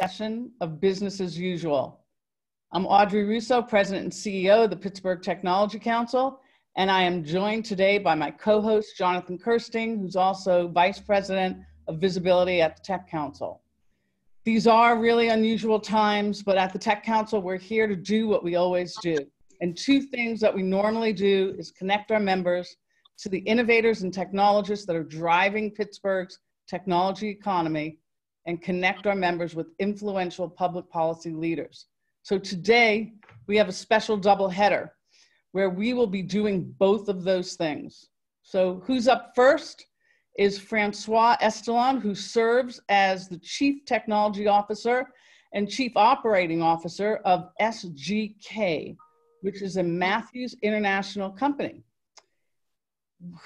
session of business as usual. I'm Audrey Russo, President and CEO of the Pittsburgh Technology Council, and I am joined today by my co-host, Jonathan Kersting, who's also Vice President of Visibility at the Tech Council. These are really unusual times, but at the Tech Council, we're here to do what we always do. And two things that we normally do is connect our members to the innovators and technologists that are driving Pittsburgh's technology economy and connect our members with influential public policy leaders. So today, we have a special double header where we will be doing both of those things. So who's up first is Francois Estellon, who serves as the Chief Technology Officer and Chief Operating Officer of SGK, which is a Matthews International company,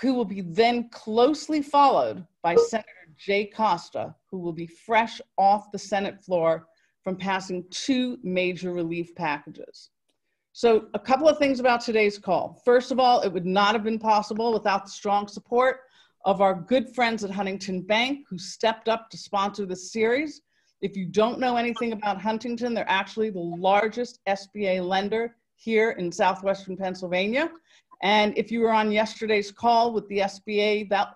who will be then closely followed by Senator Jay Costa, who will be fresh off the Senate floor from passing two major relief packages. So, a couple of things about today's call. First of all, it would not have been possible without the strong support of our good friends at Huntington Bank who stepped up to sponsor this series. If you don't know anything about Huntington, they're actually the largest SBA lender here in southwestern Pennsylvania. And if you were on yesterday's call with the SBA, that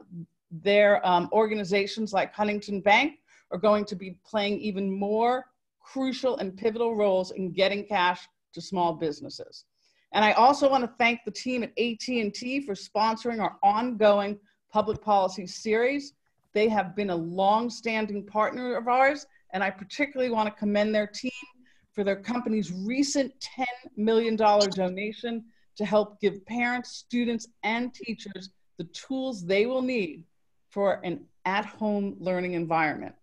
their um, organizations like Huntington Bank are going to be playing even more crucial and pivotal roles in getting cash to small businesses. And I also want to thank the team at AT&T for sponsoring our ongoing public policy series. They have been a long-standing partner of ours, and I particularly want to commend their team for their company's recent $10 million donation to help give parents, students, and teachers the tools they will need for an at-home learning environment.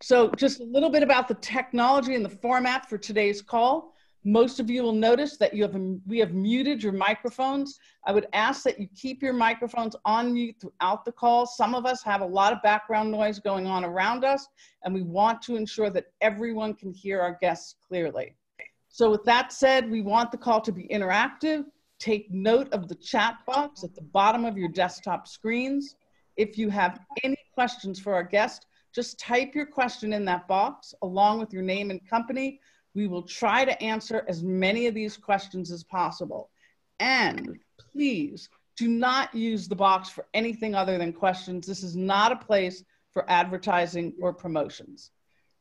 So just a little bit about the technology and the format for today's call. Most of you will notice that you have we have muted your microphones. I would ask that you keep your microphones on mute throughout the call. Some of us have a lot of background noise going on around us, and we want to ensure that everyone can hear our guests clearly. So with that said, we want the call to be interactive. Take note of the chat box at the bottom of your desktop screens. If you have any questions for our guest, just type your question in that box along with your name and company we will try to answer as many of these questions as possible. And please do not use the box for anything other than questions. This is not a place for advertising or promotions.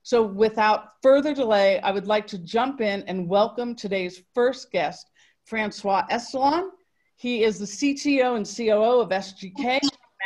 So without further delay, I would like to jump in and welcome today's first guest, Francois Estellon. He is the CTO and COO of SGK,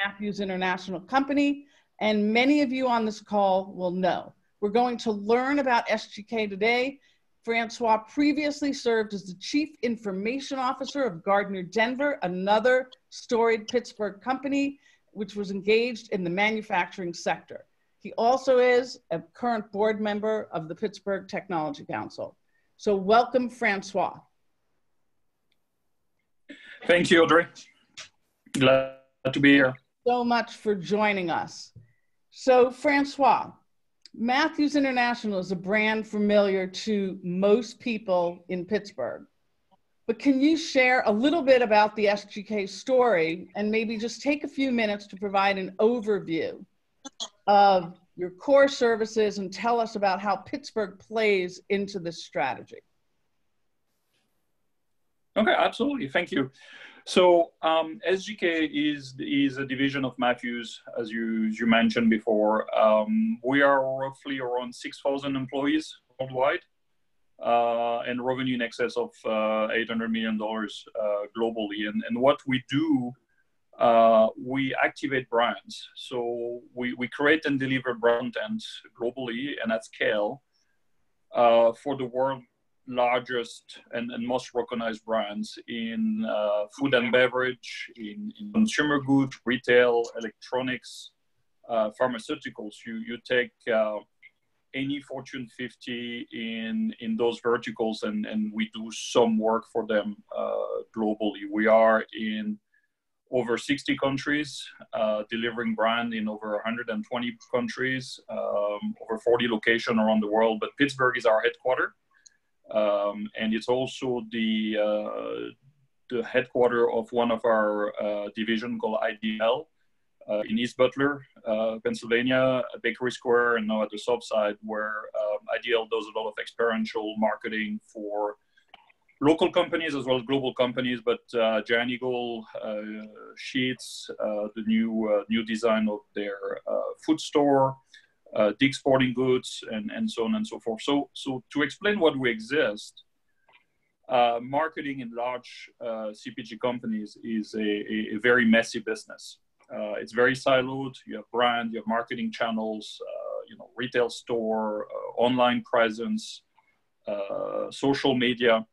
Matthews International Company, and many of you on this call will know. We're going to learn about SGK today. Francois previously served as the Chief Information Officer of Gardner Denver, another storied Pittsburgh company, which was engaged in the manufacturing sector. He also is a current board member of the Pittsburgh Technology Council. So welcome, Francois. Thank you, Audrey. Glad to be here. So much for joining us. So, Francois, Matthews International is a brand familiar to most people in Pittsburgh. But can you share a little bit about the SGK story and maybe just take a few minutes to provide an overview of your core services and tell us about how Pittsburgh plays into this strategy? Okay, absolutely. Thank you. So um, SGK is is a division of Matthews, as you you mentioned before. Um, we are roughly around six thousand employees worldwide, uh, and revenue in excess of uh, eight hundred million dollars uh, globally. And and what we do, uh, we activate brands. So we we create and deliver brand content globally and at scale uh, for the world largest and, and most recognized brands in uh, food and beverage, in, in, consumer goods, retail, electronics, uh, pharmaceuticals. You, you take uh, any Fortune 50 in, in those verticals and, and we do some work for them uh, globally. We are in over 60 countries, uh, delivering brand in over 120 countries, um, over 40 locations around the world. But Pittsburgh is our headquarters. Um, and it's also the uh, the headquarter of one of our uh, division called IDL, uh, in East Butler, uh, Pennsylvania, Bakery Square, and now at the South Side, where um, IDL does a lot of experiential marketing for local companies as well as global companies. But uh, Giant Eagle, uh, Sheetz, uh, the new new design of their food store, Dick Sporting Goods, and, and so on and so forth. So, so to explain what we exist, uh, marketing in large uh, CPG companies is a, a, a very messy business. Uh, it's very siloed. You have brand, you have marketing channels, uh, you know, retail store, uh, online presence, uh, social media.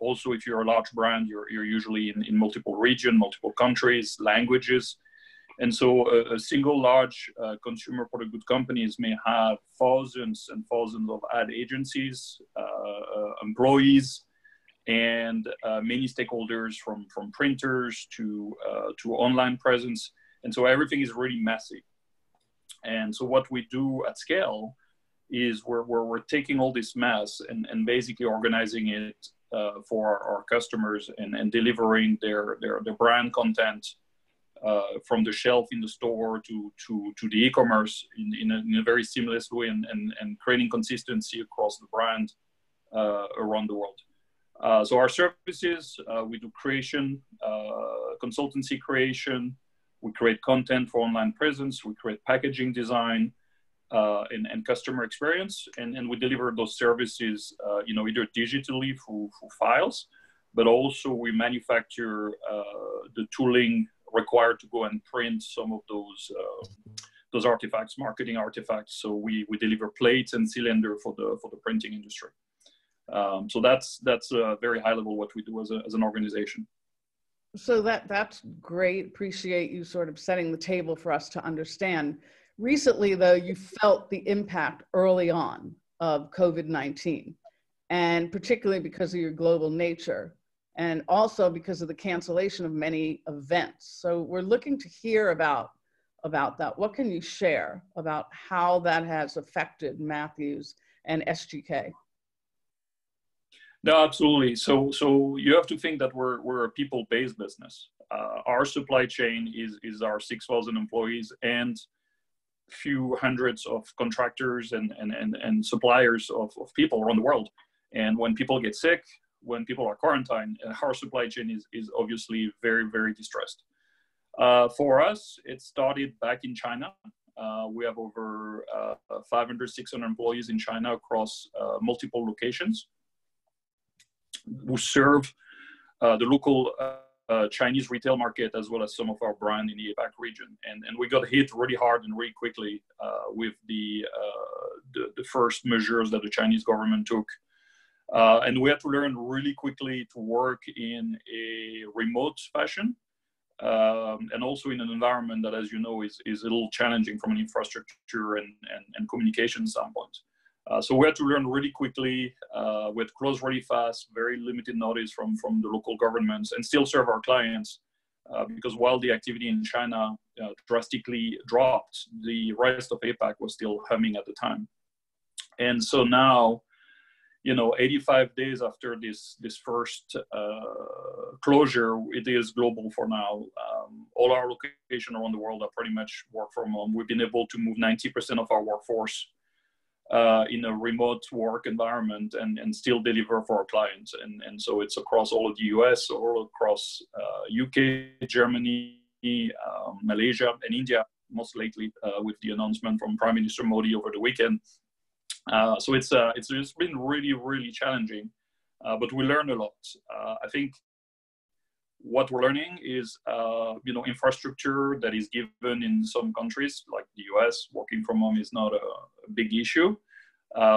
also, if you're a large brand, you're, you're usually in, in multiple regions, multiple countries, languages. And so a, a single large uh, consumer product good companies may have thousands and thousands of ad agencies, uh, uh, employees, and uh, many stakeholders from, from printers to, uh, to online presence. And so everything is really messy. And so what we do at scale is we're, we're, we're taking all this mess and, and basically organizing it uh, for our, our, customers and, and delivering their, their, their brand content uh, from the shelf in the store to to to the e-commerce in, in, a, in a very seamless way and, and, and creating consistency across the brand uh, around the world. Uh, so our services, uh, we do creation, uh, consultancy creation, we create content for online presence, we create packaging design, uh, and, and, customer experience, and, and we deliver those services, you know, either digitally through, through files, but also we manufacture the tooling required to go and print some of those uh, those artifacts, marketing artifacts. So we we deliver plates and cylinder for the for the printing industry. Um, so that's that's a very high level what we do as, a, as an organization. So that that's great. Appreciate you sort of setting the table for us to understand. Recently, though, you felt the impact early on of COVID nineteen, and particularly because of your global nature and also because of the cancellation of many events. So we're looking to hear about about that. What can you share about how that has affected Matthews and SGK? No, absolutely. So, so you have to think that we're we're a people-based business. Uh, our supply chain is is our six thousand employees and few hundreds of contractors and and and, and suppliers of, of people around the world. And when people get sick, when people are quarantined, uh, our supply chain is, is obviously very, very distressed. Uh, for us, it started back in China. Uh, we have over uh, 500, 600 employees in China across uh, multiple locations who serve uh, the local Chinese retail market as well as some of our brand in the APAC region. And, and we got hit really hard and really quickly with the, the, the, first measures that the Chinese government took uh, and we had to learn really quickly to work in a remote fashion um, and also in an environment that, as you know, is, is a little challenging from an infrastructure and, and, and communication standpoint. Uh, so we had to learn really quickly. Uh, we had to close really fast, very limited notice from, from the local governments, and still serve our clients. Uh, because while the activity in China uh, drastically dropped, the rest of APAC was still humming at the time. And so now you know 85 days after this this first uh, closure it is global for now. Um, all our location around the world are pretty much work from home. We've been able to move 90% of our workforce uh, in a remote work environment and, and still deliver for our clients. And, and so it's across all of the us all across uh, uk germany um, malaysia and india most lately uh, with the announcement from prime minister modi over the weekend uh, so it's, uh, it's, it's been really, really challenging, uh, but we learn a lot. Uh, I think what we're learning is, uh, you know, infrastructure that is given in some countries, like the US, working from home is not a, a big issue.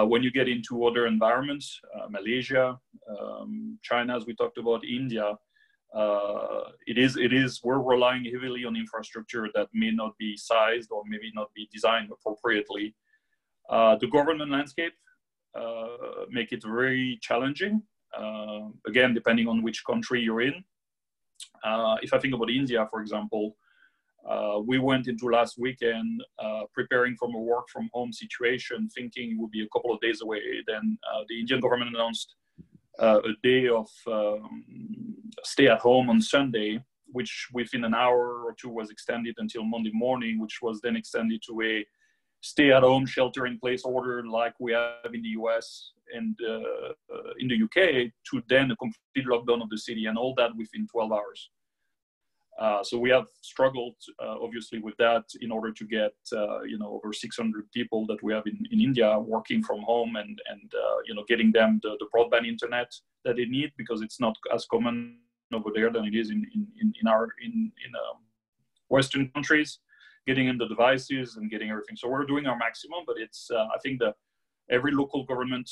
When you get into other environments, Malaysia, um, China, as we talked about, India, it is it is we're relying heavily on infrastructure that may not be sized or maybe not be designed appropriately the government landscape uh, make it very challenging. Uh, again, depending on which country you're in. if I think about India, for example, uh, we went into last weekend uh, preparing from a work from home situation, thinking it would be a couple of days away. Then uh, the Indian government announced a day of um, stay at home on Sunday, which within an hour or two was extended until Monday morning, which was then extended to a stay-at-home shelter-in-place order like we have in the US and uh, uh, in the UK, to then a complete lockdown of the city, and all that within 12 hours. Uh, so we have struggled, uh, obviously, with that in order to get, uh, you know, over 600 people that we have in, in India working from home and, and uh, you know, getting them the, the, broadband internet that they need because it's not as common over there than it is in, in, in our in, in um, Western countries, getting in the devices and getting everything. So we're doing our maximum, but it's, uh, I think the every local government,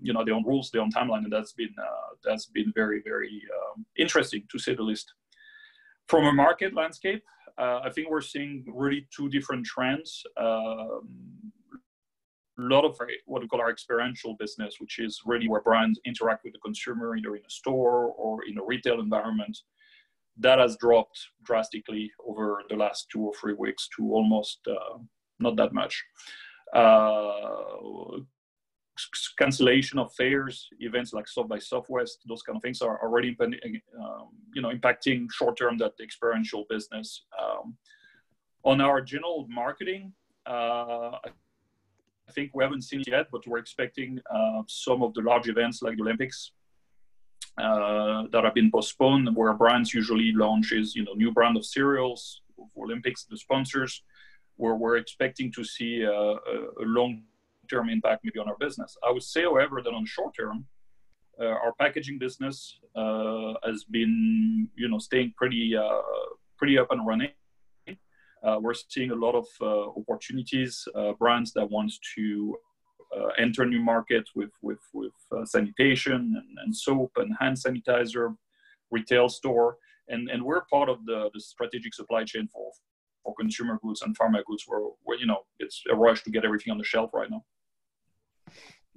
you know, their own rules, their own timeline, and that's been, that's been very, very um, interesting to say the least. From a market landscape, uh, I think we're seeing really two different trends. Um, a lot of what we call our experiential business, which is really where brands interact with the consumer either in a store or in a retail environment, that has dropped drastically over the last two or three weeks to almost uh, not that much. Uh, cancellation of fairs, events like South by Southwest, those kind of things are already um, you know impacting short term that experiential business. Um, on our general marketing, uh, I think we haven't seen it yet, but we're expecting uh, some of the large events like the Olympics uh, that have been postponed, where brands usually launches you know new brand of cereals for Olympics, the sponsors. Where we're expecting to see a, a long term impact maybe on our business. I would say, however, that on the short term, uh, our packaging business uh, has been, you know, staying pretty, uh, pretty up and running. Uh, we're seeing a lot of uh, opportunities, uh, brands that want to Uh, enter new markets with with with uh, sanitation and, and soap and hand sanitizer, retail store, and and we're part of the the strategic supply chain for for consumer goods and pharma goods where, where you know it's a rush to get everything on the shelf right now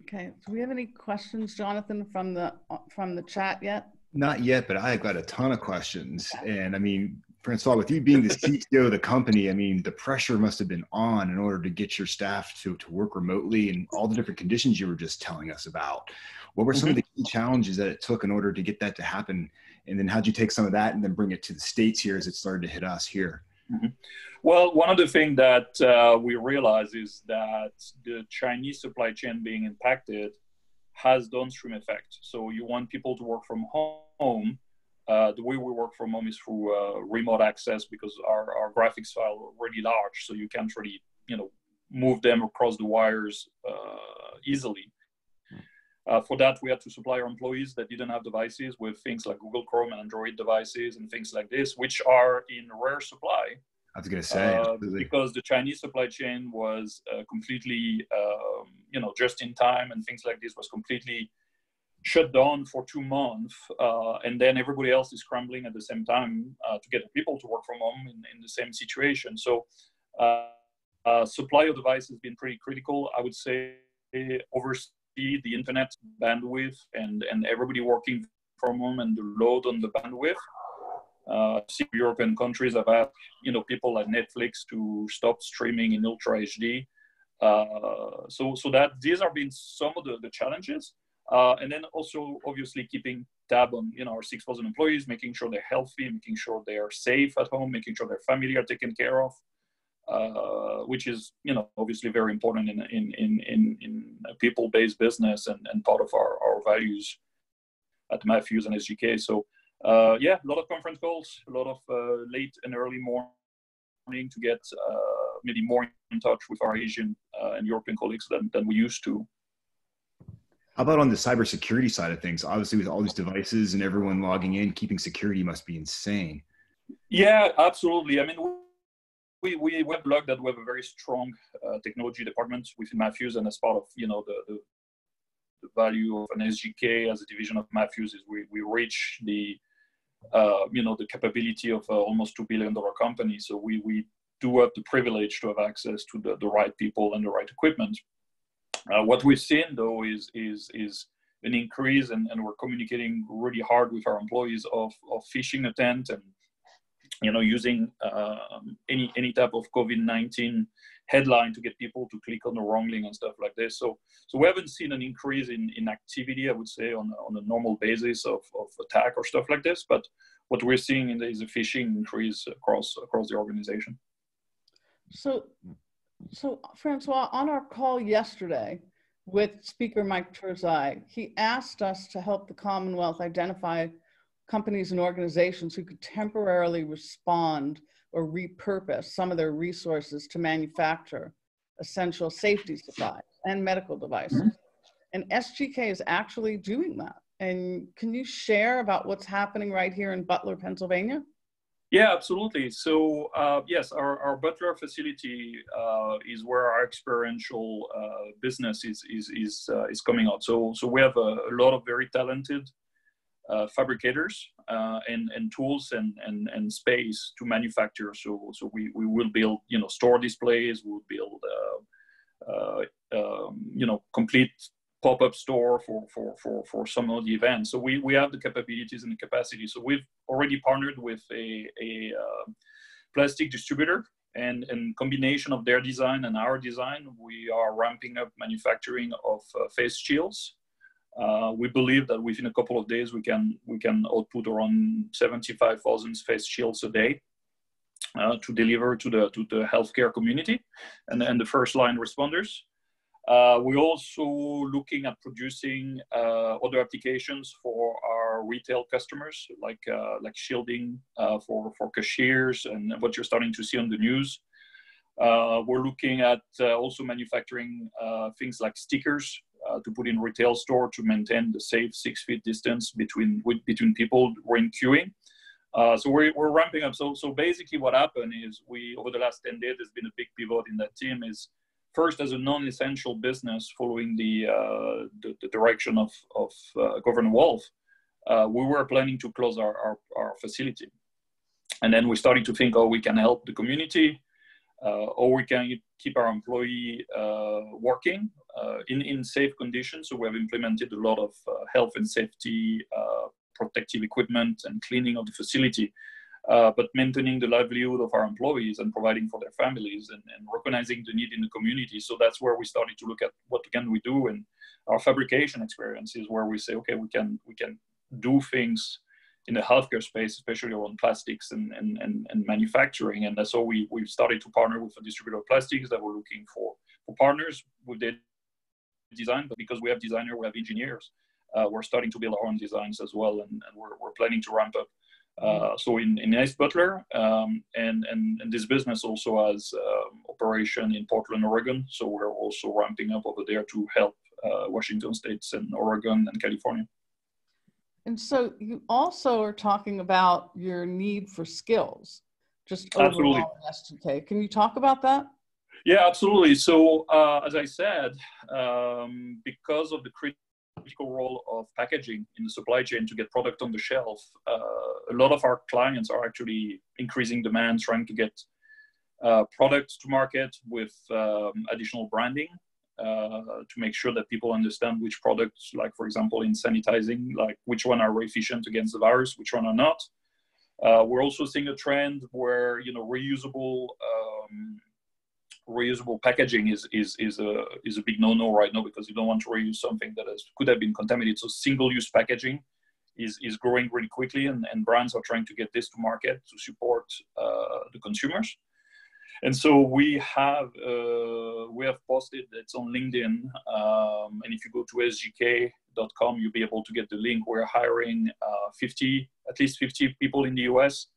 Okay, do we have any questions, Jonathan, from the from the chat yet? Not yet, but I've got a ton of questions. And I mean, Francois, with you being the CTO of the company, I mean, the pressure must have been on in order to get your staff to, to work remotely and all the different conditions you were just telling us about. What were some mm-hmm. of the key challenges that it took in order to get that to happen? And then how'd you take some of that and then bring it to the States here as it started to hit us here? Mm-hmm. Well, one of the things that uh, we realize is that the Chinese supply chain being impacted has downstream effect. So you want people to work from home. Uh, the way we work from home is through uh, remote access because our, our graphics file are really large, so you can't really you know move them across the wires uh, easily. Uh, for that, we had to supply our employees that didn't have devices with things like Google Chrome and Android devices and things like this, which are in rare supply. I was going to say uh, because the Chinese supply chain was uh, completely, um, you know, just in time and things like this was completely shut down for two months, uh, and then everybody else is scrambling at the same time uh, to get people to work from home in, in the same situation. So, uh, uh, supply of devices has been pretty critical. I would say oversee the internet bandwidth and and everybody working from home and the load on the bandwidth uh, European countries have asked, you know, people like Netflix to stop streaming in Ultra HD. Uh, so, so that these are being some of the, the challenges. Uh, and then also obviously keeping tab on, you know, our 6,000 employees, making sure they're healthy, making sure they are safe at home, making sure their family are taken care of. Uh, which is you know obviously very important in in in in, in a people-based business and, and part of our, our values at Matthews and SGK. So uh, yeah, a lot of conference calls, a lot of uh, late and early morning to get uh, maybe more in touch with our Asian uh, and European colleagues than, than we used to. How about on the cybersecurity side of things? Obviously, with all these devices and everyone logging in, keeping security must be insane. Yeah, absolutely. I mean, we, we, we have luck that we have a very strong uh, technology department within Matthews, and as part of you know the, the, the value of an SGK as a division of Matthews is we, we reach the uh, you know the capability of uh, almost two billion dollar company. So we we do have the privilege to have access to the, the right people and the right equipment. Uh, what we've seen though is is is an increase, and, and we're communicating really hard with our employees of of phishing attempt and you know using um, any any type of COVID nineteen headline to get people to click on the wrong link and stuff like this. So, so we haven't seen an increase in, in activity, I would say, on, on a normal basis of, of attack or stuff like this. But what we're seeing is a phishing increase across across the organization. So, so Francois, on our call yesterday with Speaker Mike Turzai, he asked us to help the Commonwealth identify companies and organizations who could temporarily respond or repurpose some of their resources to manufacture essential safety supplies and medical devices. Mm-hmm. And SGK is actually doing that. And can you share about what's happening right here in Butler, Pennsylvania? Yeah, absolutely. So uh, yes, our, our Butler facility uh, is where our experiential uh, business is is is, uh, is coming out. So so we have a, a lot of very talented uh, fabricators uh, and, and tools and, and, and space to manufacture. So, so we, we will build, you know, store displays, we'll build, um, you know, complete pop-up store for, for, for, for some of the events. So we, we have the capabilities and the capacity. So we've already partnered with a, a uh, plastic distributor and in combination of their design and our design, we are ramping up manufacturing of uh, face shields uh, we believe that within a couple of days we can we can output around 75,000 face shields a day uh, to deliver to the to the healthcare community and, and the first line responders. Uh, we're also looking at producing uh, other applications for our retail customers, like uh, like shielding uh, for for cashiers and what you're starting to see on the news. we're looking at also manufacturing things like stickers uh, to put in retail store to maintain the safe six feet distance between between people when queuing. Uh, so we're, we're ramping up. So so basically, what happened is we over the last ten days, there's been a big pivot in that team. Is first as a non-essential business following the uh, the, the, direction of of uh, Governor Wolf, uh, we were planning to close our, our, our facility, and then we started to think, oh, we can help the community. Uh, or we can keep our employee uh, working uh, in, in safe conditions. So we have implemented a lot of health and safety protective equipment and cleaning of the facility. Uh, but maintaining the livelihood of our employees and providing for their families and, and, recognizing the need in the community. So that's where we started to look at what can we do, and our fabrication experience is where we say, okay, we can we can do things in the healthcare space, especially around plastics and, and, and, and manufacturing. And so we, we've started to partner with a distributor of plastics that we're looking for, for partners with their design, but because we have designers, we have engineers, uh, we're starting to build our own designs as well. And, and we're, we're planning to ramp up. Uh, so in, in East Butler, um, and, and, and this business also has um, operation in Portland, Oregon. So we're also ramping up over there to help uh, Washington states and Oregon and California. And so you also are talking about your need for skills, just absolutely. overall SGK. Can you talk about that? Yeah, absolutely. So uh, as I said, um, because of the critical role of packaging in the supply chain to get product on the shelf, uh, a lot of our clients are actually increasing demand, trying to get uh, products to market with um, additional branding uh, to make sure that people understand which products, like for example in sanitizing, like which one are efficient against the virus, which one are not. Uh, we're also seeing a trend where you know reusable um, reusable packaging is is is a is a big no-no right now because you don't want to reuse something that has, could have been contaminated. So single-use packaging is is growing really quickly, and, and brands are trying to get this to market to support uh, the consumers. And so we have uh, we have posted it's on linkedin um, and if you go to sgk.com you'll be able to get the link. We're hiring uh, 50 at least 50 people in the us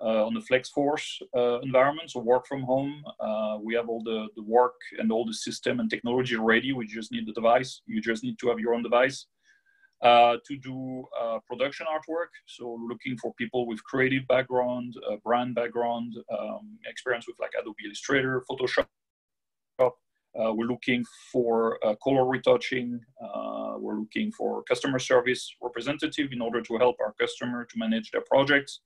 on the flex force uh, environment so work from home uh, we have all the, the work and all the system and technology ready we just need the device you just need to have your own device uh, to do uh, production artwork. So looking for people with creative background, uh, brand background, um, experience with like Adobe Illustrator, Photoshop. Uh, we're looking for uh, color retouching. we're looking for customer service representative in order to help our customer to manage their projects.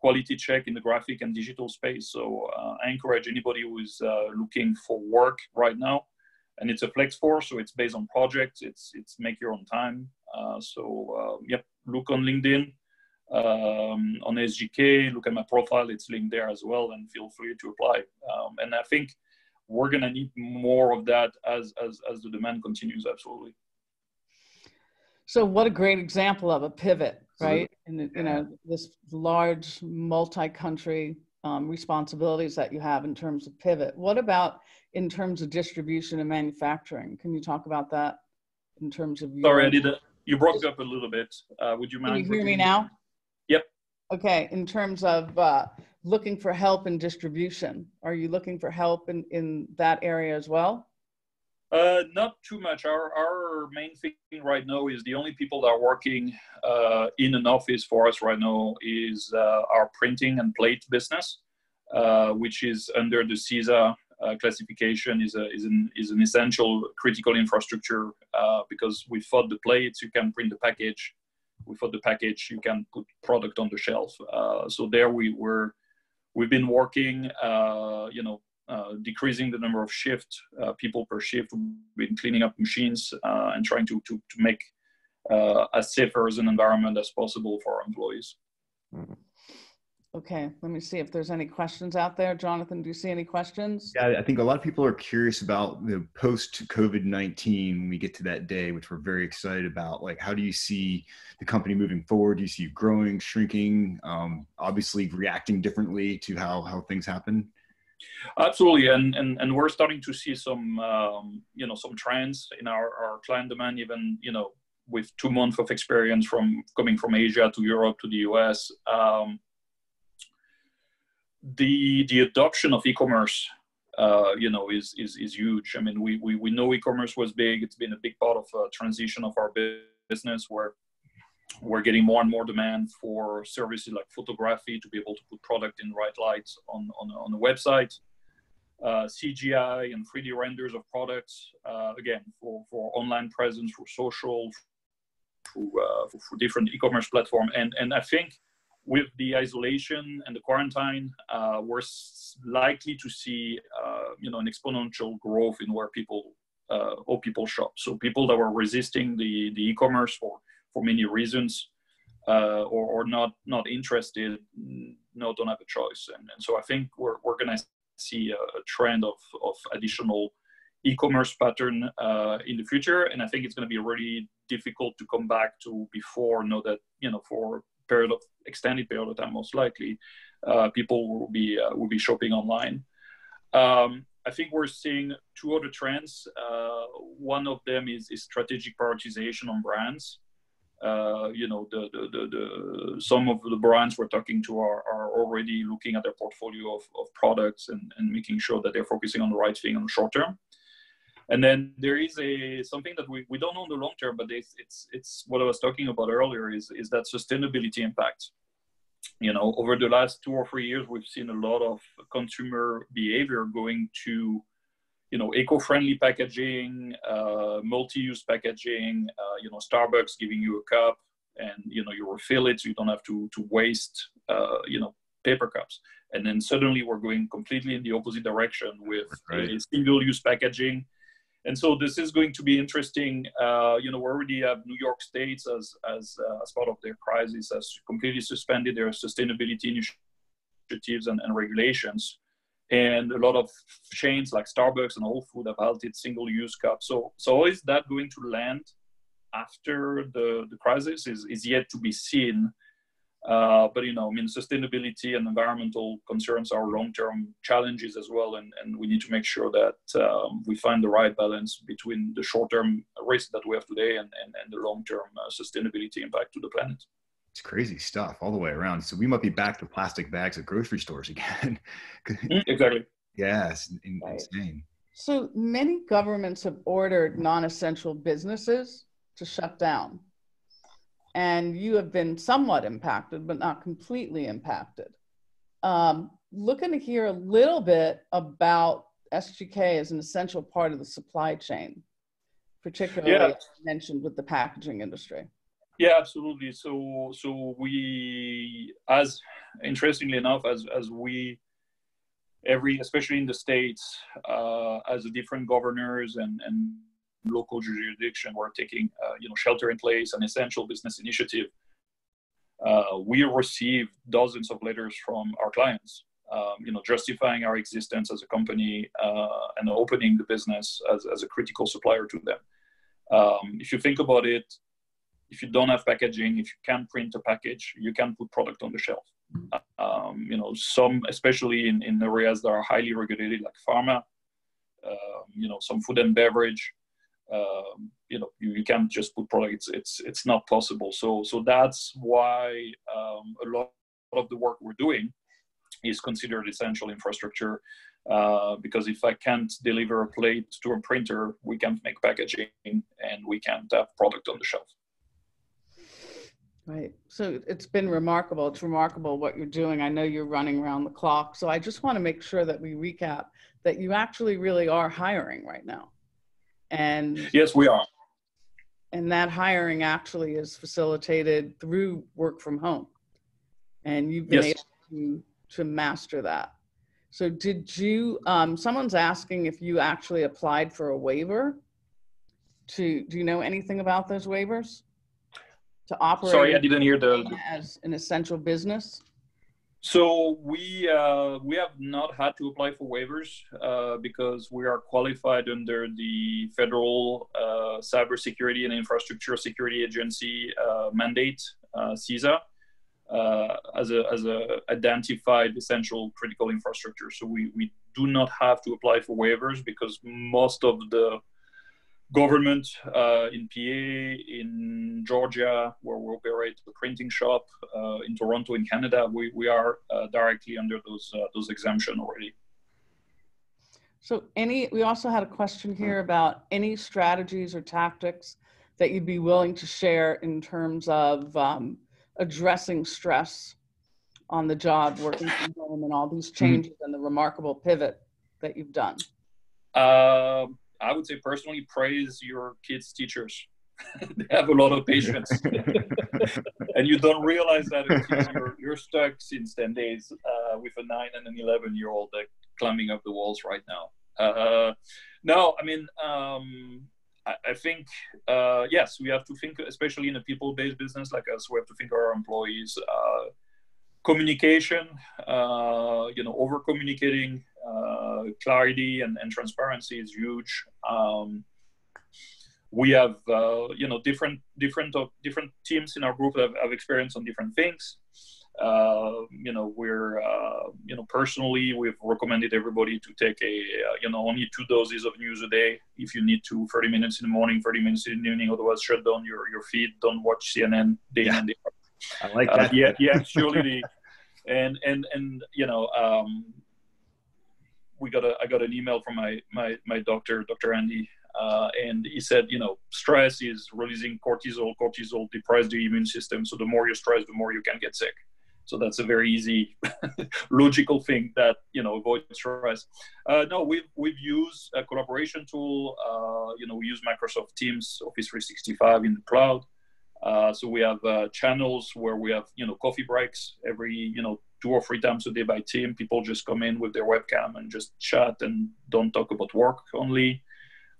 Quality check in the graphic and digital space. So I encourage anybody who is looking for work right now and it's a flex force, so it's based on projects. It's it's make your own time. Uh, so uh, yep, look on LinkedIn, um, on SGK. Look at my profile; it's linked there as well, and feel free to apply. Um, and I think we're gonna need more of that as as as the demand continues. Absolutely. So what a great example of a pivot, right? And you know this large multi-country um, responsibilities that you have in terms of pivot. What about in terms of distribution and manufacturing? Can you talk about that in terms of? Sorry, I did. A, you broke up a little bit. Uh, would you mind? Can you hear me now? Yep. Okay. In terms of uh, looking for help in distribution, are you looking for help in in that area as well? Uh, not too much. Our, our main thing right now is the only people that are working uh, in an office for us right now is uh, our printing and plate business, uh, which is under the CISA uh, classification, is, a, is, an, is an essential critical infrastructure uh, because without the plates, you can print the package. Without the package, you can put product on the shelf. so there we were, we've been working, you know, uh, decreasing the number of shift uh, people per shift. We've been cleaning up machines uh, and trying to, to, to make uh, as safer as an environment as possible for our employees. Mm-hmm. Okay, let me see if there's any questions out there. Jonathan, do you see any questions? Yeah, I think a lot of people are curious about the post COVID 19 when we get to that day, which we're very excited about. Like, how do you see the company moving forward? Do you see growing, shrinking, um, obviously reacting differently to how, how things happen? Absolutely, and, and and we're starting to see some um, you know some trends in our, our client demand, even you know with two months of experience from coming from Asia to Europe to the US. Um, the the adoption of e-commerce uh, you know is, is is huge. I mean, we, we we know e-commerce was big. It's been a big part of a transition of our business where we're getting more and more demand for services like photography to be able to put product in right lights on, on, on the website. Uh, CGI and 3D renders of products, uh, again, for, for online presence, for social, for, uh, for, for, different e-commerce platform. And, and I think with the isolation and the quarantine, uh, we're likely to see, uh, you know, an exponential growth in where people, uh, or people shop. So people that were resisting the, the e-commerce for for many reasons uh, or, or not not interested no don't have a choice and, and so i think we're, we're going to see a, trend of, of additional e-commerce pattern uh, in the future and i think it's going to be really difficult to come back to before know that you know for period of extended period of time most likely uh, people will be uh, will be shopping online um, I think we're seeing two other trends. Uh, one of them is, is strategic prioritization on brands. Uh, you know, the, the, the, the, some of the brands we're talking to are, are already looking at their portfolio of, of products and, and making sure that they're focusing on the right thing on the short term. And then there is a something that we, we don't know in the long term, but it's, it's, it's what I was talking about earlier is, is that sustainability impact. You know, over the last two or three years, we've seen a lot of consumer behavior going to you know, eco-friendly packaging, uh, multi-use packaging. Uh, you know, Starbucks giving you a cup, and you know, you refill it, so you don't have to to waste, uh, you know, paper cups. And then suddenly we're going completely in the opposite direction with right. single-use packaging. And so this is going to be interesting. Uh, you know, we already have New York State as as uh, as part of their crisis has completely suspended their sustainability initiatives and, and regulations and a lot of chains like Starbucks and Whole Food have halted single-use cups. So, so is that going to land after the, the crisis is, is yet to be seen. Uh, but you know, I mean, sustainability and environmental concerns are long-term challenges as well, and, and we need to make sure that um, we find the right balance between the short-term risk that we have today and, and, and the long-term uh, sustainability impact to the planet. It's crazy stuff all the way around. So we might be back to plastic bags at grocery stores again. Mm, exactly. Yeah, it's insane. So many governments have ordered non-essential businesses to shut down. And you have been somewhat impacted, but not completely impacted. Um, looking to hear a little bit about SGK as an essential part of the supply chain, particularly yeah. mentioned with the packaging industry. Yeah, absolutely. So, so we, as interestingly enough, as as we, every, especially in the states, uh, as the different governors and and local jurisdiction were taking, uh, you know, shelter in place and essential business initiative. Uh, we received dozens of letters from our clients, um, you know, justifying our existence as a company uh, and opening the business as, as a critical supplier to them. Um, if you think about it, if you don't have packaging, if you can't print a package, you can't put product on the shelf. Um, you know, some, especially in, in areas that are highly regulated, like pharma, uh, you know, some food and beverage, um, you know, you, you, can't just put products. It's, it's it's not possible. So so that's why um, a lot of the work we're doing is considered essential infrastructure. Uh, because if I can't deliver a plate to a printer, we can't make packaging and we can't have product on the shelf. Right. So it's been remarkable. It's remarkable what you're doing. I know you're running around the clock. So I just want to make sure that we recap that you actually really are hiring right now. And yes, we are. And that hiring actually is facilitated through work from home. And you've been yes. able to, to master that. So did you, um, someone's asking if you actually applied for a waiver to, do you know anything about those waivers? To operate Sorry, I didn't hear the as an essential business? So we uh, we have not had to apply for waivers uh, because we are qualified under the federal uh, cybersecurity and infrastructure security agency uh, mandate uh, CISA uh, as a as a identified essential critical infrastructure. So we we do not have to apply for waivers because most of the government uh, in PA, in Georgia, where we operate the printing shop, uh, in Toronto, in Canada, we, we are uh, directly under those uh, those exemption already. So, any we also had a question here about any strategies or tactics that you'd be willing to share in terms of um, addressing stress on the job, working from home, and all these mm-hmm. changes mm-hmm. and the remarkable pivot that you've done. I would say personally praise your kids' teachers. they have a lot of patience, and you don't realize that you're, you're, stuck since ten days uh, with a nine and an eleven year old uh, climbing up the walls right now. Uh, no, I mean, um, I, I, think uh, yes, we have to think, especially in a people-based business like us, we have to think of our employees. Uh, communication, uh, you know, over communicating uh, clarity and, and transparency is huge. Um, we have uh, you know different different of different teams in our group that have, have experience on different things. Uh, you know we're uh, you know personally we've recommended everybody to take a uh, you know only two doses of news a day if you need to 30 minutes in the morning 30 minutes in the evening otherwise shut down your your feed don't watch cnn day yeah. in day out i like uh, that yeah yeah surely and and and you know um, we got a I got an email from my my my doctor, Dr. Andy, uh, and he said, you know, stress is releasing cortisol. Cortisol depresses the immune system, so the more you stress, the more you can get sick. So that's a very easy, logical thing that you know avoid stress. Uh, no, we've we've used a collaboration tool. Uh, you know, we use Microsoft Teams, Office 365 in the cloud. Uh, so we have uh, channels where we have you know coffee breaks every you know two or three times a day by team. People just come in with their webcam and just chat and don't talk about work only.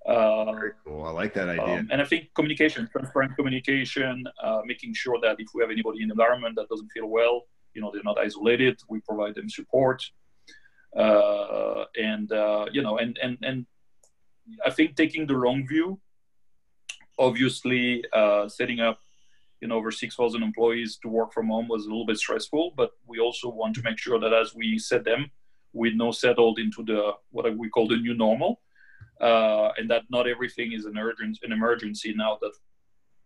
Uh, Very cool. I like that idea. Um, and I think communication, transparent communication, uh, making sure that if we have anybody in the environment that doesn't feel well, you know, they're not isolated. We provide them support, uh, and uh, you know, and and and I think taking the long view. Obviously, uh, setting up you know, over 6,000 employees to work from home was a little bit stressful, but we also want to make sure that as we set them, we know settled into the what we call the new normal, uh, and that not everything is an urgent an emergency now that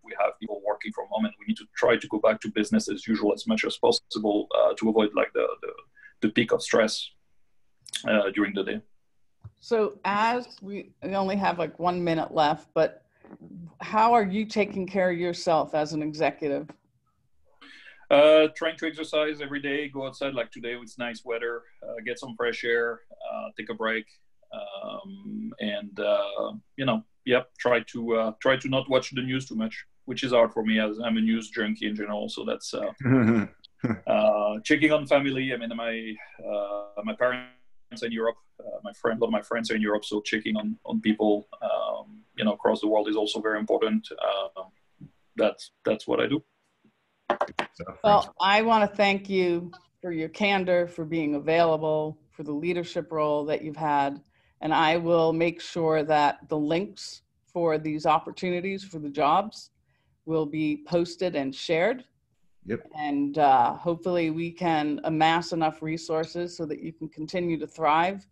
we have people working from home, and we need to try to go back to business as usual as much as possible uh, to avoid like the, the, the peak of stress uh, during the day. So as we, we only have like one minute left, but how are you taking care of yourself as an executive? Uh, trying to exercise every day, go outside like today with nice weather, uh, get some fresh air, uh, take a break, um, and uh, you know, yep, try to uh, try to not watch the news too much, which is hard for me as I'm a news junkie in general. So that's uh, checking on family. I mean, my my parents in Europe, my friend, a lot of my friends are in Europe, so checking on on people. Um, you know across the world is also very important. Uh, that's that's what I do. Well, I want to thank you for your candor, for being available, for the leadership role that you've had, and I will make sure that the links for these opportunities for the jobs will be posted and shared. Yep. And uh, hopefully we can amass enough resources so that you can continue to thrive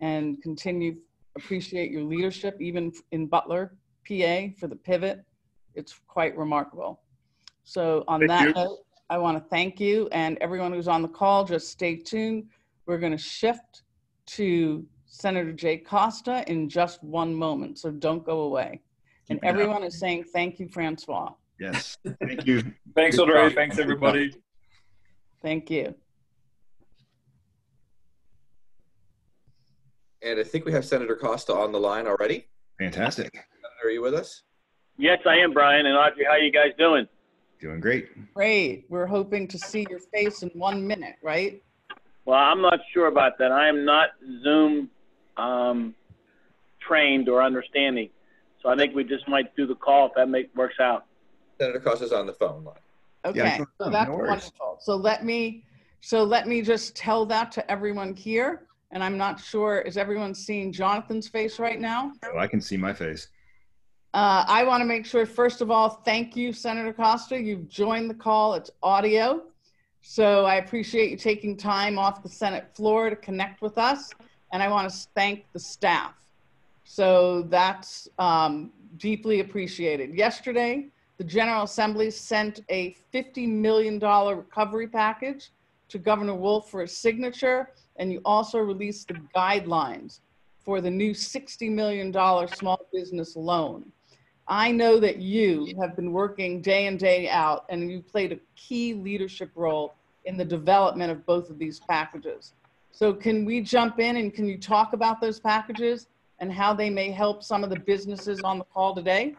and continue appreciate your leadership, even in Butler, PA, for the pivot. It's quite remarkable. So on Thank that you. note, I want to thank you and everyone who's on the call. Just stay tuned. We're going to shift to Senator Jay Costa in just one moment, so don't go away. And Keep up. everyone is saying thank you, Francois. Yes. Thank you. Thanks, Good Audrey. Thanks, everybody. Thank you. And I think we have Senator Costa on the line already. Fantastic. Senator, are you with us? Yes, I am, Brian and Audrey. How are you guys doing? Doing great. Great. We're hoping to see your face in one minute, right? Well, I'm not sure about that. I am not Zoom um, trained or understanding, so I think we just might do the call if that make, works out. Senator Costa's on the phone line. Okay, no, so that's worries. wonderful. So let me, so let me just tell that to everyone here. And I'm not sure, is everyone seeing Jonathan's face right now? Oh, I can see my face. Uh, I want to make sure, first of all, thank you, Senator Costa. You've joined the call. It's audio. So I appreciate you taking time off the Senate floor to connect with us. And I want to thank the staff. So that's um, deeply appreciated. Yesterday, the General Assembly sent a $50 million recovery package to Governor Wolf for his signature. And you also released the guidelines for the new $60 million small business loan. I know that you have been working day in, day out, and you played a key leadership role in the development of both of these packages. So, can we jump in and can you talk about those packages and how they may help some of the businesses on the call today?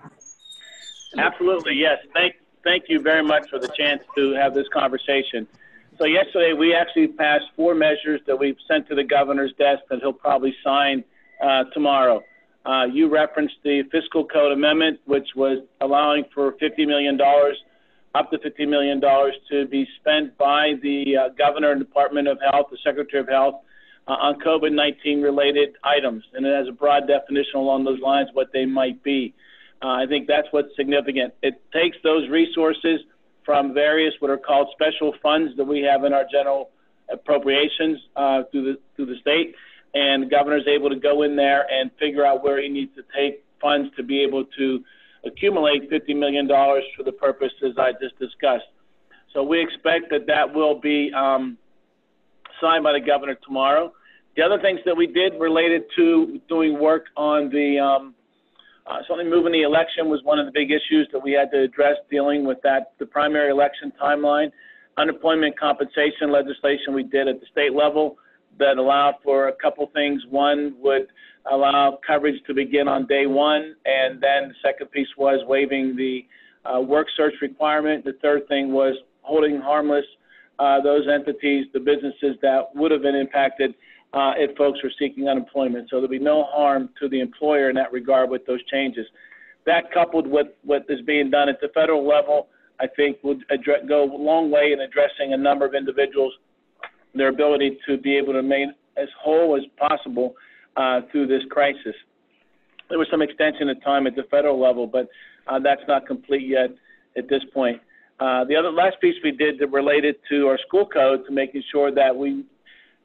Absolutely, yes. Thank, thank you very much for the chance to have this conversation. So yesterday, we actually passed four measures that we've sent to the governor's desk that he'll probably sign uh, tomorrow. Uh, you referenced the fiscal code amendment, which was allowing for $50 million, up to $50 million to be spent by the uh, governor and Department of Health, the Secretary of Health, uh, on COVID-19 related items. And it has a broad definition along those lines what they might be. Uh, I think that's what's significant. It takes those resources from various what are called special funds that we have in our general appropriations uh, through the through the state, and the governor's able to go in there and figure out where he needs to take funds to be able to accumulate $50 million for the purposes I just discussed. So we expect that that will be um, signed by the governor tomorrow. The other things that we did related to doing work on the um, uh, certainly moving the election was one of the big issues that we had to address dealing with that, the primary election timeline. Unemployment compensation legislation we did at the state level that allowed for a couple things. One would allow coverage to begin on day one, and then the second piece was waiving the uh, work search requirement. The third thing was holding harmless uh, those entities, the businesses that would have been impacted uh, if folks were seeking unemployment. So there'll be no harm to the employer in that regard with those changes. That coupled with what is being done at the federal level, I think would address, go a long way in addressing a number of individuals, their ability to be able to remain as whole as possible uh, through this crisis. There was some extension of time at the federal level, but uh, that's not complete yet at this point. Uh, the other last piece we did that related to our school code to making sure that we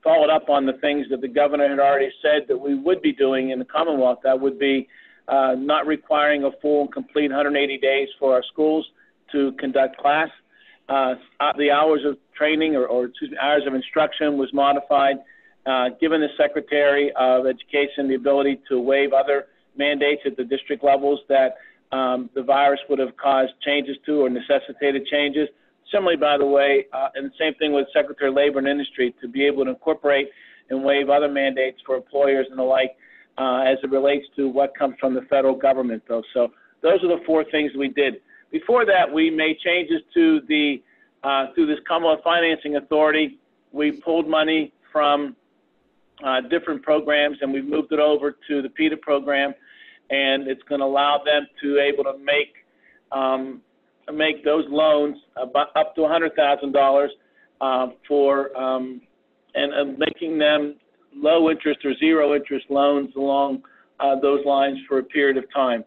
followed up on the things that the governor had already said that we would be doing in the Commonwealth. That would be uh, not requiring a full and complete 180 days for our schools to conduct class. Uh, the hours of training or, or hours of instruction was modified, uh, the Secretary of Education the ability to waive other mandates at the district levels that um, the virus would have caused changes to or necessitated changes. Similarly, by the way, uh, and the same thing with Secretary of Labor and Industry to be able to incorporate and waive other mandates for employers and the like uh, as it relates to what comes from the federal government, though. So those are the four things we did. Before that, we made changes to the uh, through this Commonwealth Financing Authority. We pulled money from uh, different programs and we've moved it over to the PIDA program, and it's going to allow them to able to make um, make those loans up to $100,000 uh, for um, and, and making them low interest or zero interest loans along uh, those lines for a period of time.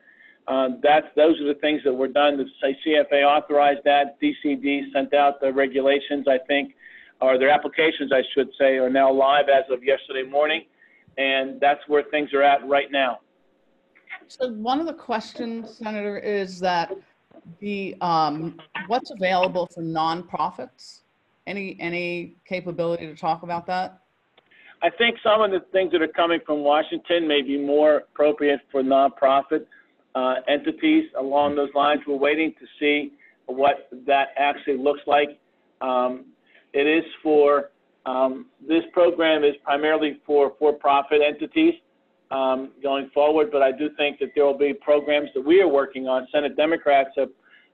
uh, that's those are the things that were done. The CFA authorized that. DCED sent out the regulations. I think, or their applications, I should say, are now live as of yesterday morning, and that's where things are at right now. So one of the questions, Senator, is that the um, what's available for nonprofits? Any any capability to talk about that? I think some of the things that are coming from Washington may be more appropriate for nonprofit uh, entities along those lines. We're waiting to see what that actually looks like. Um, it is for um, this program is primarily for for-profit entities um, going forward, but I do think that there will be programs that we are working on. Senate Democrats have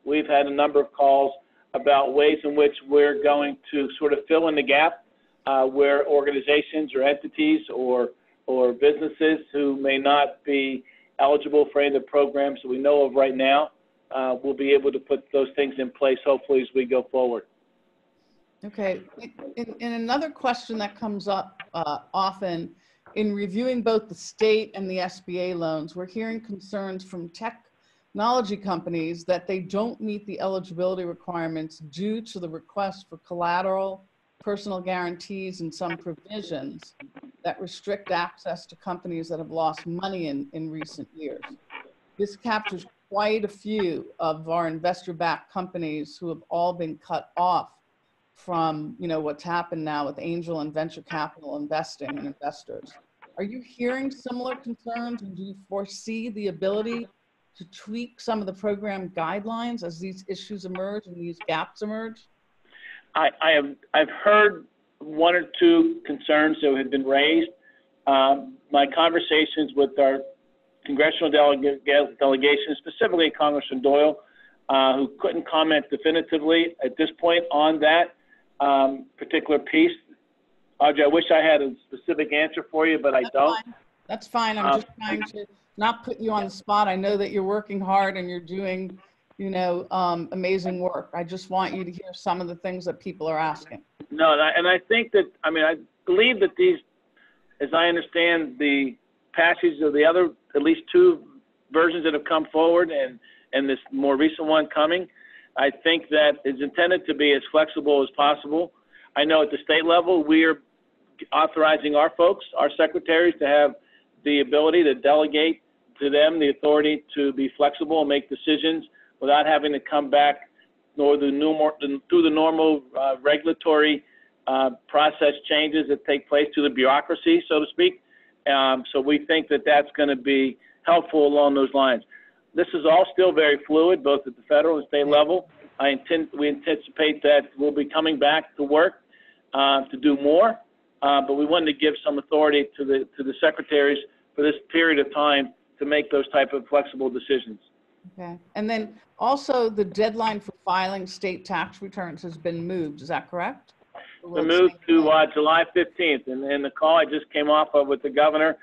we've had a number of calls about ways in which we're going to sort of fill in the gap uh, where organizations or entities or or businesses who may not be eligible for any of the programs that we know of right now uh, will be able to put those things in place hopefully as we go forward. Okay. In, in another question that comes up uh, often in reviewing both the state and the SBA loans, we're hearing concerns from technology companies that they don't meet the eligibility requirements due to the request for collateral, personal guarantees, and some provisions that restrict access to companies that have lost money in, in recent years. This captures quite a few of our investor-backed companies who have all been cut off from you know what's happened now with angel and venture capital investing and investors. Are you hearing similar concerns and do you foresee the ability to tweak some of the program guidelines as these issues emerge and these gaps emerge? I, I have I've heard one or two concerns that have been raised. Um, my conversations with our congressional delega- delegation, specifically Congressman Doyle, uh, who couldn't comment definitively at this point on that um, particular piece. Audrey, I wish I had a specific answer for you, but I That's don't. fine. That's fine. I'm Um, just trying to not put you on the spot. I know that you're working hard and you're doing, you know, um, amazing work. I just want you to hear some of the things that people are asking. No, and I, and I think that, I mean, I believe that these, as I understand the passage of the other, at least two versions that have come forward and, and this more recent one coming, I think that is intended to be as flexible as possible. I know at the state level, we are authorizing our folks, our secretaries, to have the ability to delegate to them the authority to be flexible and make decisions without having to come back nor the through the normal uh, regulatory uh, process changes that take place to the bureaucracy, so to speak. Um, so we think that that's going to be helpful along those lines. This is all still very fluid, both at the federal and state level. I intend, we anticipate that we'll be coming back to work uh, to do more, uh, but we wanted to give some authority to the to the secretaries for this period of time to make those type of flexible decisions. Okay. And then also the deadline for filing state tax returns has been moved. Is that correct? to move to uh, July 15th. And, and the call I just came off of with the governor,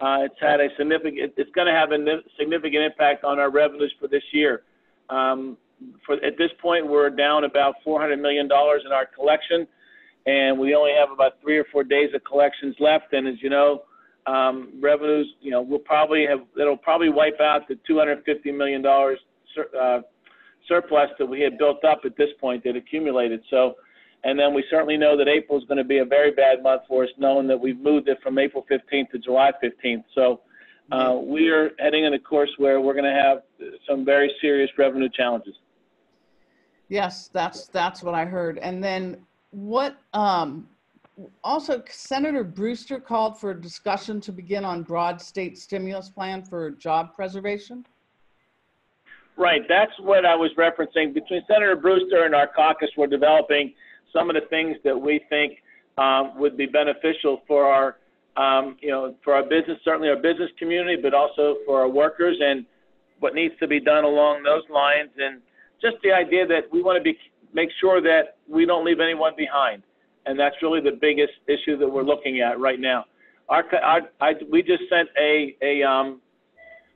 uh, it's had a significant, it's going to have a significant impact on our revenues for this year. Um, for at this point, we're down about 400 million dollars in our collection, and we only have about three or four days of collections left. And as you know, um, revenues, you know, we'll probably have it'll probably wipe out the 250 million dollars uh, surplus that we had built up at this point that accumulated. So and then we certainly know that April is going to be a very bad month for us, knowing that we've moved it from April 15th to July 15th. So uh, we are heading in a course where we're going to have some very serious revenue challenges. Yes, that's that's what I heard. And then what? Um, also, Senator Brewster called for a discussion to begin on broad state stimulus plan for job preservation. Right, that's what I was referencing. Between Senator Brewster and our caucus, we're developing some of the things that we think um, would be beneficial for our, um, you know, for our business, certainly our business community, but also for our workers and what needs to be done along those lines. And just the idea that we want to be make sure that we don't leave anyone behind. And that's really the biggest issue that we're looking at right now. Our, our I, we just sent a, a um,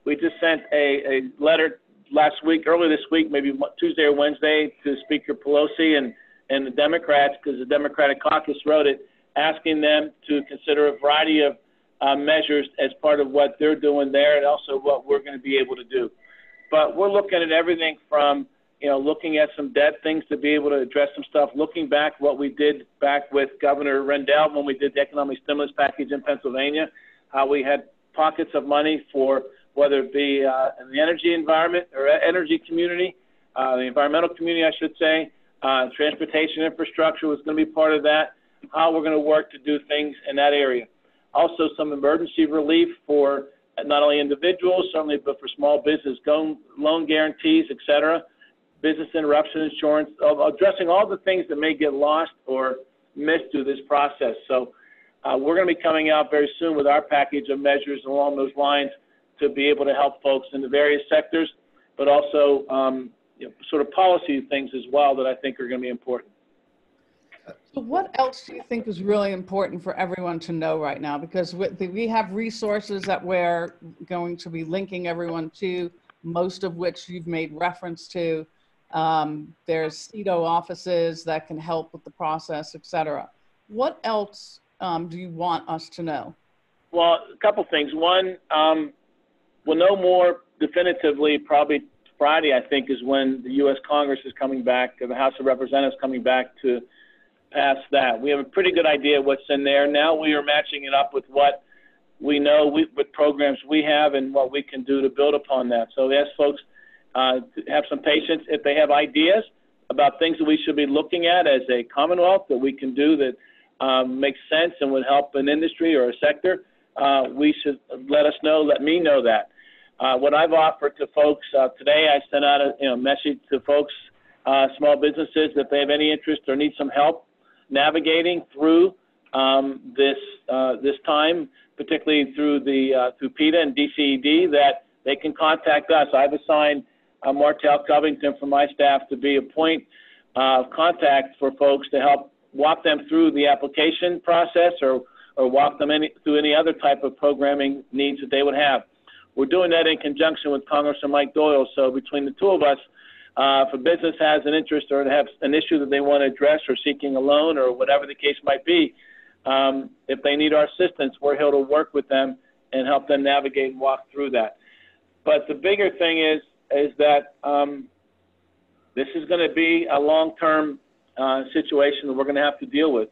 we just sent a, a letter last week, early this week, maybe Tuesday or Wednesday, to Speaker Pelosi and and the Democrats, because the Democratic caucus wrote it, asking them to consider a variety of uh, measures as part of what they're doing there and also what we're going to be able to do. But we're looking at everything from you know, looking at some debt things to be able to address some stuff. Looking back, what we did back with Governor Rendell when we did the economic stimulus package in Pennsylvania, how we had pockets of money for whether it be uh, in the energy environment or energy community, uh, the environmental community, I should say, uh, transportation infrastructure was going to be part of that. How we're going to work to do things in that area. Also, some emergency relief for not only individuals, certainly, but for small business loan guarantees, et cetera business interruption insurance, addressing all the things that may get lost or missed through this process. So uh, we're going to be coming out very soon with our package of measures along those lines to be able to help folks in the various sectors, but also um, you know, sort of policy things as well that I think are going to be important. So what else do you think is really important for everyone to know right now? Because we have resources that we're going to be linking everyone to, most of which you've made reference to. Um, there's CEDO offices that can help with the process, et cetera. What else um, do you want us to know? Well, a couple things. One, um, we'll know more definitively probably Friday, I think, is when the U.S. Congress is coming back, the House of Representatives coming back to pass that. We have a pretty good idea what's in there. Now we are matching it up with what we know we, with programs we have and what we can do to build upon that. So, yes, folks, uh, have some patience. If they have ideas about things that we should be looking at as a Commonwealth that we can do that um, makes sense and would help an industry or a sector, uh, we should let us know. Let me know that. Uh, what I've offered to folks uh, today, I sent out a you know, message to folks, uh, small businesses, if they have any interest or need some help navigating through um, this uh, this time, particularly through the uh, through PIDA and DCED, that they can contact us. I've assigned uh, Martell Covington from my staff to be a point of contact for folks to help walk them through the application process or, or walk them any, through any other type of programming needs that they would have. We're doing that in conjunction with Congressman Mike Doyle. So between the two of us, uh, if a business has an interest or have an issue that they want to address or seeking a loan or whatever the case might be, um, if they need our assistance, we're here to work with them and help them navigate and walk through that. But the bigger thing is is that um, this is going to be a long-term uh, situation that we're going to have to deal with.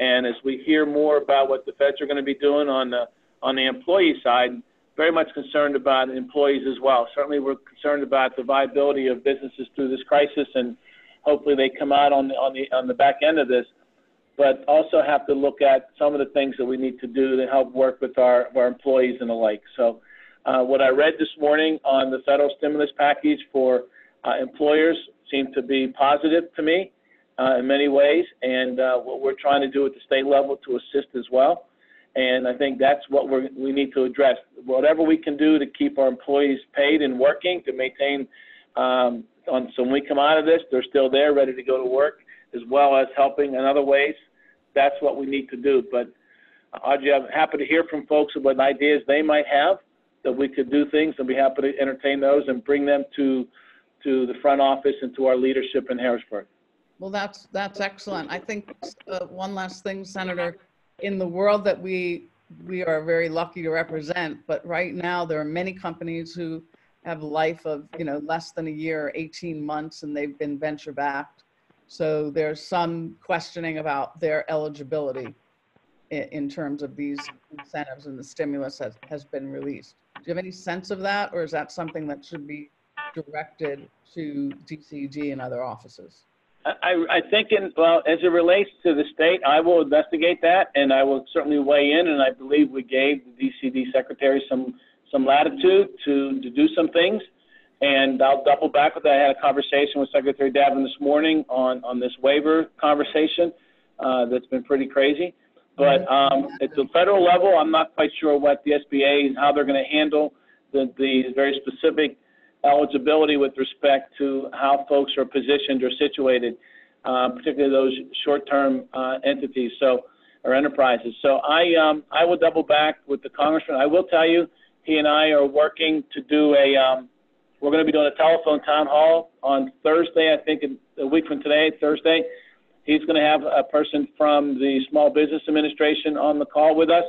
And as we hear more about what the feds are going to be doing on the on the employee side, very much concerned about employees as well. Certainly, we're concerned about the viability of businesses through this crisis, and hopefully they come out on the on the on the back end of this. But also have to look at some of the things that we need to do to help work with our our employees and the like. So uh, what I read this morning on the federal stimulus package for uh, employers seemed to be positive to me uh, in many ways, and uh, what we're trying to do at the state level to assist as well. And I think that's what we we need to address. Whatever we can do to keep our employees paid and working to maintain, um, on, so when we come out of this, they're still there, ready to go to work, as well as helping in other ways. That's what we need to do. But Audrey, I'm happy to hear from folks about ideas they might have that we could do things, and be happy to entertain those and bring them to to the front office and to our leadership in Harrisburg. Well, that's that's excellent. I think uh, one last thing, Senator, in the world that we we are very lucky to represent, but right now there are many companies who have a life of you know less than a year, 18 months, and they've been venture backed. So there's some questioning about their eligibility in, in terms of these incentives and the stimulus has, has been released. Do you have any sense of that, or is that something that should be directed to DCG and other offices? I, I think, in, well, as it relates to the state, I will investigate that, and I will certainly weigh in. And I believe we gave the DCED secretary some some latitude to to do some things. And I'll double back with that. I had a conversation with Secretary Davin this morning on on this waiver conversation. Uh, that's been pretty crazy. But um, at the federal level, I'm not quite sure what the SBA and how they're going to handle the, the very specific eligibility with respect to how folks are positioned or situated, uh, particularly those short-term uh, entities so or enterprises. So I um, I will double back with the congressman. I will tell you, he and I are working to do a. Um, we're going to be doing a telephone town hall on Thursday. I think a week from today, Thursday He's going to have a person from the Small Business Administration on the call with us.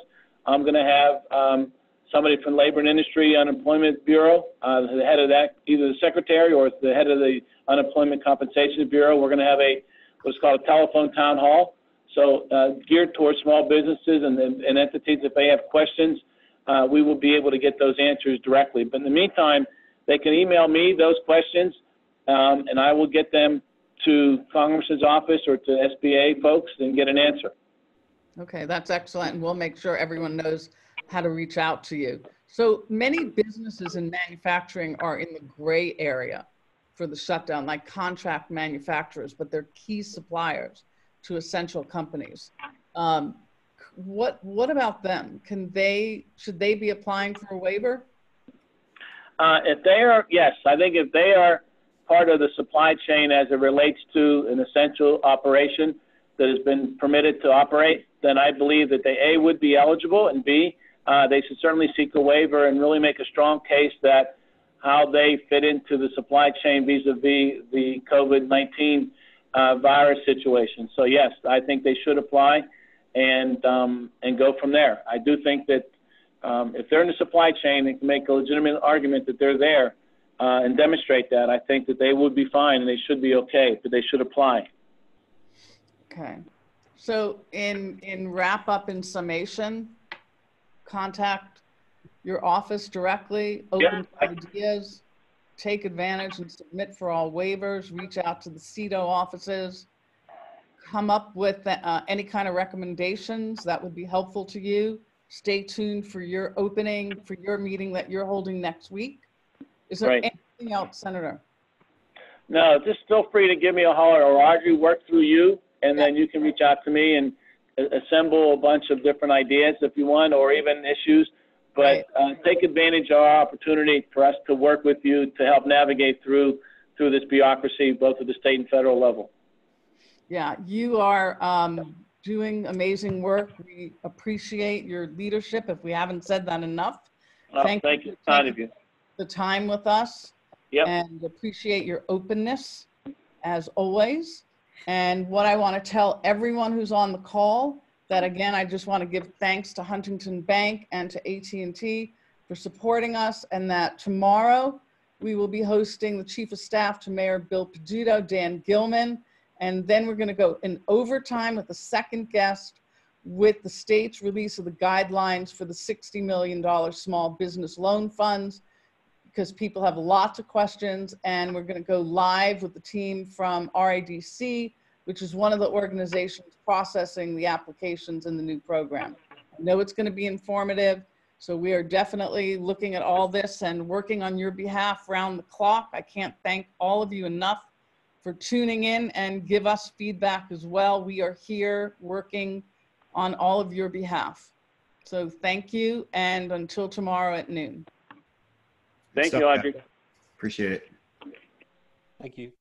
I'm going to have um, somebody from Labor and Industry Unemployment Bureau, uh, the head of that, either the secretary or the head of the Unemployment Compensation Bureau. We're going to have a what's called a telephone town hall. So uh, geared towards small businesses and, and entities, if they have questions, uh, we will be able to get those answers directly. But in the meantime, they can email me those questions, um, and I will get them to Congressman's office or to SBA folks and get an answer. Okay, that's excellent. And we'll make sure everyone knows how to reach out to you. So many businesses in manufacturing are in the gray area for the shutdown, like contract manufacturers, but they're key suppliers to essential companies. Um, what what about them? Can they should they be applying for a waiver? Uh, if they are, yes, I think if they are part of the supply chain as it relates to an essential operation that has been permitted to operate, then I believe that they a would be eligible, and b uh, they should certainly seek a waiver and really make a strong case that how they fit into the supply chain vis-a-vis the COVID-19 uh, virus situation. So yes, I think they should apply and um, and go from there. I do think that um, if they're in the supply chain, they can make a legitimate argument that they're there uh, and demonstrate that. I think that they would be fine and they should be okay, but they should apply. Okay. So in in wrap up and summation, contact your office directly, open Yeah. ideas, take advantage and submit for all waivers, reach out to the CEDO offices, come up with uh, any kind of recommendations that would be helpful to you. Stay tuned for your opening, for your meeting that you're holding next week. Is there Right. anything else, Senator? No, just feel free to give me a holler or Audrey, work through you, and then you can reach out to me and assemble a bunch of different ideas if you want, or even issues. But uh, take advantage of our opportunity for us to work with you to help navigate through through this bureaucracy, both at the state and federal level. Yeah, you are um, doing amazing work. We appreciate your leadership, if we haven't said that enough. Uh, Thank thank you you, for kind of you. The time with us. Yep. And appreciate your openness, as always. And what I want to tell everyone who's on the call, that again, I just want to give thanks to Huntington Bank and to AT&T for supporting us, and that tomorrow, we will be hosting the Chief of Staff to Mayor Bill Peduto, Dan Gilman, and then we're going to go in overtime with the second guest with the state's release of the guidelines for the $60 million small business loan funds because people have lots of questions. And we're going to go live with the team from RIDC, which is one of the organizations processing the applications in the new program. I know it's going to be informative. So we are definitely looking at all this and working on your behalf round the clock. I can't thank all of you enough for tuning in and give us feedback as well. We are here working on all of your behalf. So thank you and until tomorrow at noon. Thank Stuff, you, Pat. Audrey. Appreciate it. Thank you.